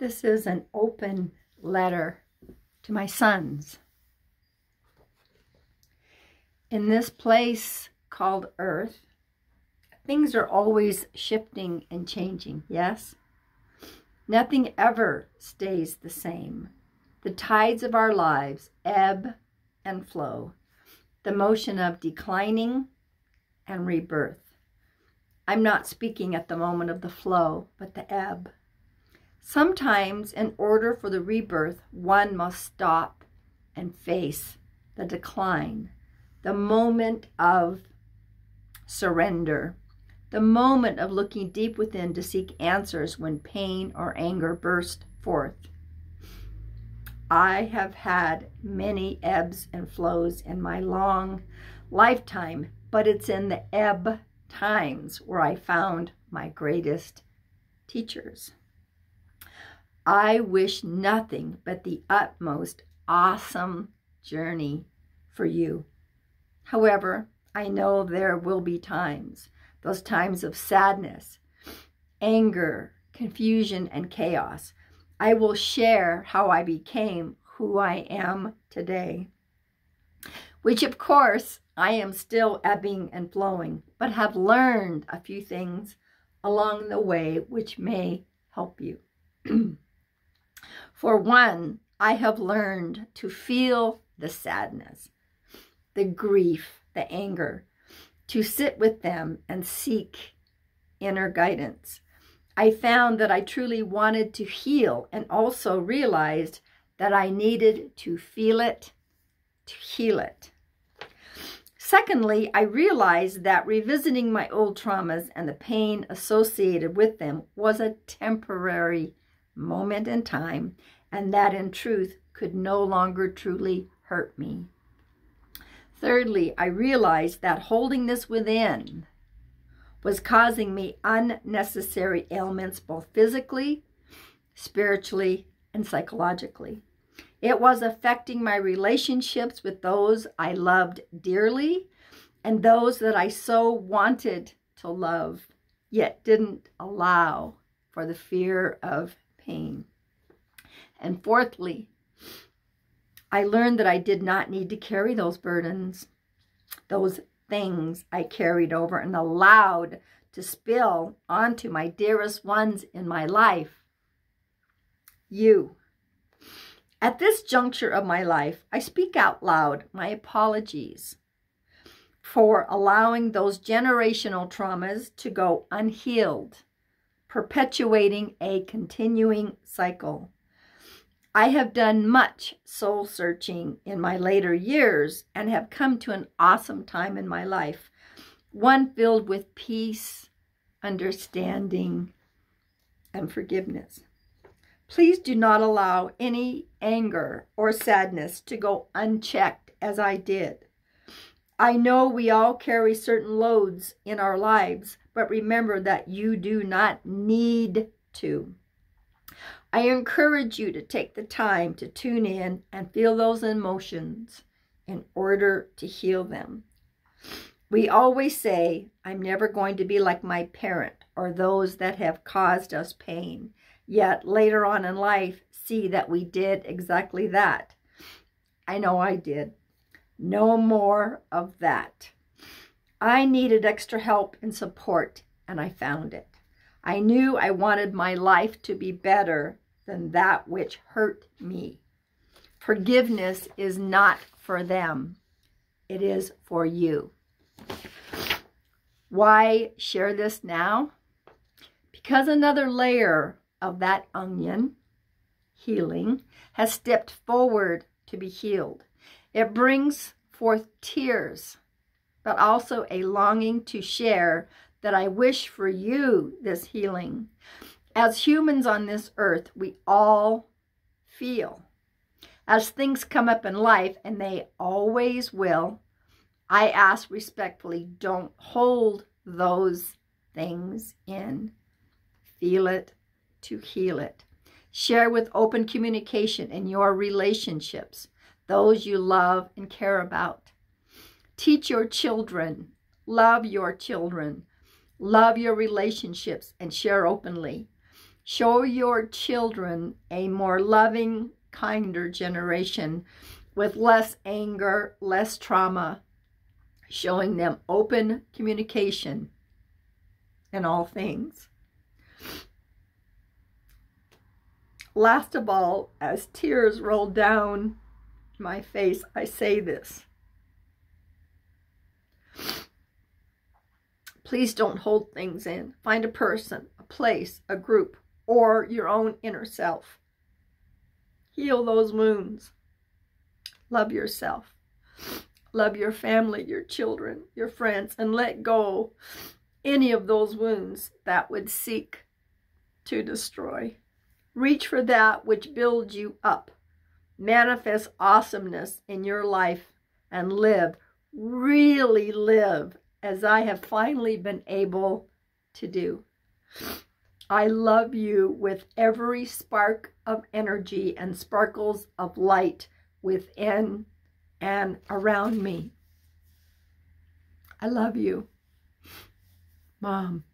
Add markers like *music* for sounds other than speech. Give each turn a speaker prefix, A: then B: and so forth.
A: This is an open letter to my sons. In this place called Earth, things are always shifting and changing, yes? Nothing ever stays the same. The tides of our lives ebb and flow, the motion of declining and rebirth. I'm not speaking at the moment of the flow, but the ebb. Sometimes, in order for the rebirth, one must stop and face the decline, the moment of surrender, the moment of looking deep within to seek answers when pain or anger burst forth. I have had many ebbs and flows in my long lifetime, but it's in the ebb times where I found my greatest teachers. I wish nothing but the utmost awesome journey for you. However, I know there will be times, those times of sadness, anger, confusion, and chaos. I will share how I became who I am today, which of course I am still ebbing and flowing, but have learned a few things along the way which may help you. *clears throat* For one, I have learned to feel the sadness, the grief, the anger, to sit with them and seek inner guidance. I found that I truly wanted to heal and also realized that I needed to feel it to heal it. Secondly, I realized that revisiting my old traumas and the pain associated with them was a temporary moment in time, and that in truth could no longer truly hurt me. Thirdly, I realized that holding this within was causing me unnecessary ailments both physically, spiritually, and psychologically. It was affecting my relationships with those I loved dearly and those that I so wanted to love, yet didn't allow for the fear of pain. And fourthly, I learned that I did not need to carry those burdens, those things I carried over and allowed to spill onto my dearest ones in my life. You. At this juncture of my life, I speak out loud my apologies for allowing those generational traumas to go unhealed perpetuating a continuing cycle. I have done much soul searching in my later years and have come to an awesome time in my life, one filled with peace, understanding, and forgiveness. Please do not allow any anger or sadness to go unchecked as I did. I know we all carry certain loads in our lives but remember that you do not need to. I encourage you to take the time to tune in and feel those emotions in order to heal them. We always say, I'm never going to be like my parent or those that have caused us pain. Yet later on in life, see that we did exactly that. I know I did. No more of that. I needed extra help and support, and I found it. I knew I wanted my life to be better than that which hurt me. Forgiveness is not for them. It is for you. Why share this now? Because another layer of that onion, healing, has stepped forward to be healed. It brings forth tears but also a longing to share that I wish for you this healing. As humans on this earth, we all feel. As things come up in life, and they always will, I ask respectfully, don't hold those things in. Feel it to heal it. Share with open communication in your relationships, those you love and care about. Teach your children, love your children, love your relationships, and share openly. Show your children a more loving, kinder generation with less anger, less trauma, showing them open communication in all things. Last of all, as tears roll down my face, I say this. Please don't hold things in. Find a person, a place, a group, or your own inner self. Heal those wounds. Love yourself. Love your family, your children, your friends, and let go any of those wounds that would seek to destroy. Reach for that which builds you up. Manifest awesomeness in your life and live, really live, as I have finally been able to do. I love you with every spark of energy and sparkles of light within and around me. I love you, Mom.